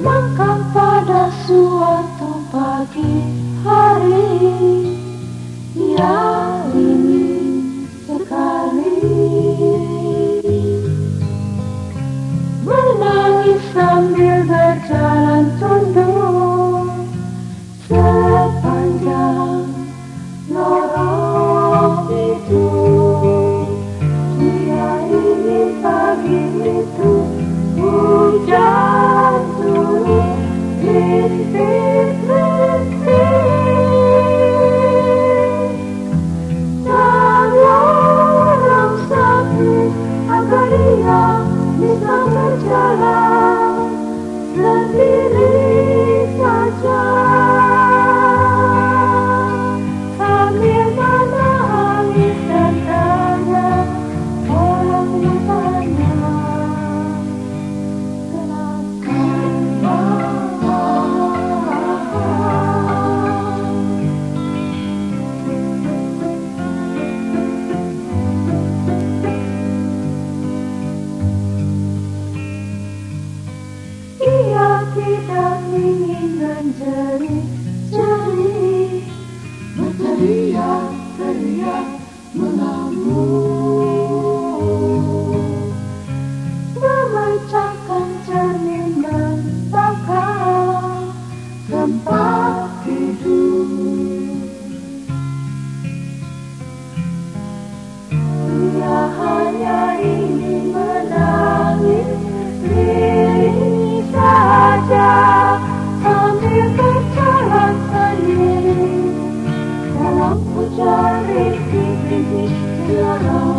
Maka pada suatu pagi hari yang sambil berjalan tunduk sepanjang lorong itu. Dia ingin pagi itu hujan.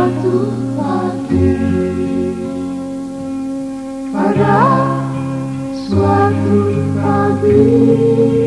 Suatu pagi pada suatu pagi.